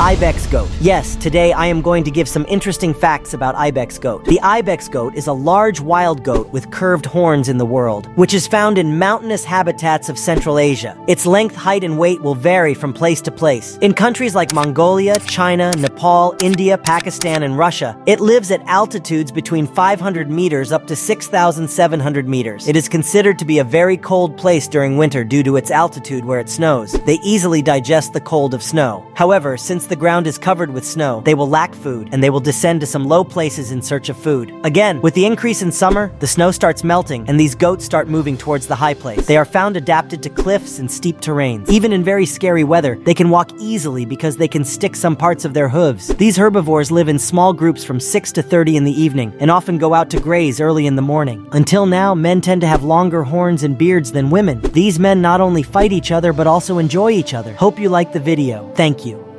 Ibex goat. Yes, today I am going to give some interesting facts about Ibex goat. The Ibex goat is a large wild goat with curved horns in the world, which is found in mountainous habitats of Central Asia. Its length, height, and weight will vary from place to place. In countries like Mongolia, China, Nepal, India, Pakistan, and Russia, it lives at altitudes between 500 meters up to 6,700 meters. It is considered to be a very cold place during winter due to its altitude where it snows. They easily digest the cold of snow. However, since the ground is covered with snow, they will lack food and they will descend to some low places in search of food. Again, with the increase in summer, the snow starts melting and these goats start moving towards the high place. They are found adapted to cliffs and steep terrains. Even in very scary weather, they can walk easily because they can stick some parts of their hooves. These herbivores live in small groups from 6 to 30 in the evening and often go out to graze early in the morning. Until now, men tend to have longer horns and beards than women. These men not only fight each other but also enjoy each other. Hope you like the video. Thank you.